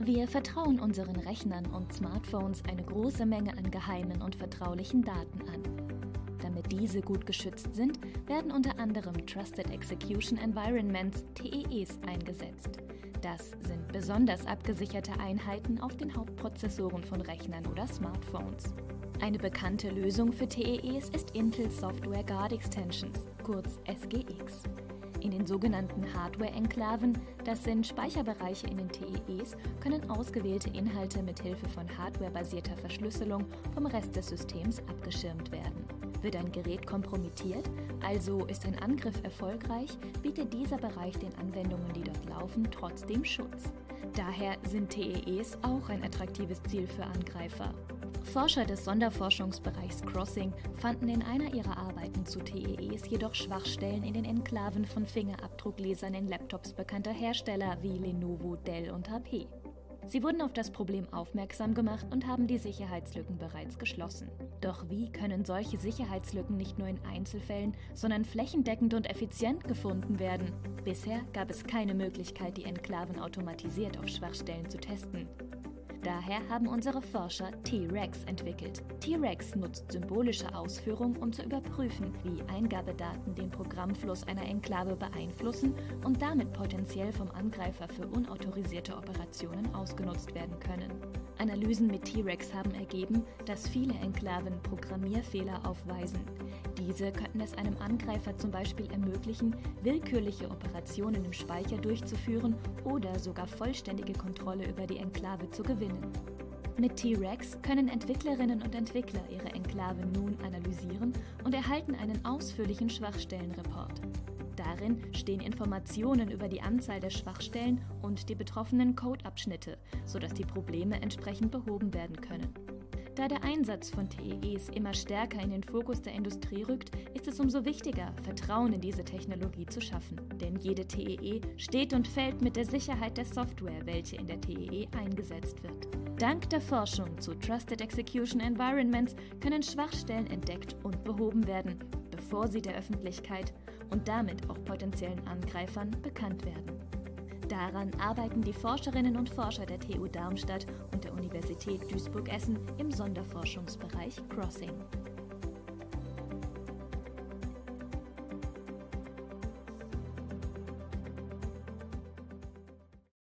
Wir vertrauen unseren Rechnern und Smartphones eine große Menge an geheimen und vertraulichen Daten an. Damit diese gut geschützt sind, werden unter anderem Trusted Execution Environments TEEs eingesetzt. Das sind besonders abgesicherte Einheiten auf den Hauptprozessoren von Rechnern oder Smartphones. Eine bekannte Lösung für TEEs ist Intel Software Guard Extensions, kurz SGX. In den sogenannten Hardware-Enklaven, das sind Speicherbereiche in den TEEs, können ausgewählte Inhalte mit Hilfe von hardwarebasierter Verschlüsselung vom Rest des Systems abgeschirmt werden. Wird ein Gerät kompromittiert, also ist ein Angriff erfolgreich, bietet dieser Bereich den Anwendungen, die dort laufen, trotzdem Schutz. Daher sind TEEs auch ein attraktives Ziel für Angreifer. Forscher des Sonderforschungsbereichs Crossing fanden in einer ihrer Arbeiten zu TEEs jedoch Schwachstellen in den Enklaven von Fingerabdrucklesern in Laptops bekannter Hersteller wie Lenovo, Dell und HP. Sie wurden auf das Problem aufmerksam gemacht und haben die Sicherheitslücken bereits geschlossen. Doch wie können solche Sicherheitslücken nicht nur in Einzelfällen, sondern flächendeckend und effizient gefunden werden? Bisher gab es keine Möglichkeit, die Enklaven automatisiert auf Schwachstellen zu testen. Daher haben unsere Forscher T-Rex entwickelt. T-Rex nutzt symbolische Ausführung, um zu überprüfen, wie Eingabedaten den Programmfluss einer Enklave beeinflussen und damit potenziell vom Angreifer für unautorisierte Operationen ausgenutzt werden können. Analysen mit T-Rex haben ergeben, dass viele Enklaven Programmierfehler aufweisen. Diese könnten es einem Angreifer zum Beispiel ermöglichen, willkürliche Operationen im Speicher durchzuführen oder sogar vollständige Kontrolle über die Enklave zu gewinnen. Mit T-Rex können Entwicklerinnen und Entwickler ihre Enklave nun analysieren und erhalten einen ausführlichen Schwachstellenreport. Darin stehen Informationen über die Anzahl der Schwachstellen und die betroffenen Codeabschnitte, sodass die Probleme entsprechend behoben werden können. Da der Einsatz von TEEs immer stärker in den Fokus der Industrie rückt, ist es umso wichtiger, Vertrauen in diese Technologie zu schaffen. Denn jede TEE steht und fällt mit der Sicherheit der Software, welche in der TEE eingesetzt wird. Dank der Forschung zu Trusted Execution Environments können Schwachstellen entdeckt und behoben werden, bevor sie der Öffentlichkeit und damit auch potenziellen Angreifern bekannt werden. Daran arbeiten die Forscherinnen und Forscher der TU Darmstadt und der Universität Duisburg-Essen im Sonderforschungsbereich Crossing.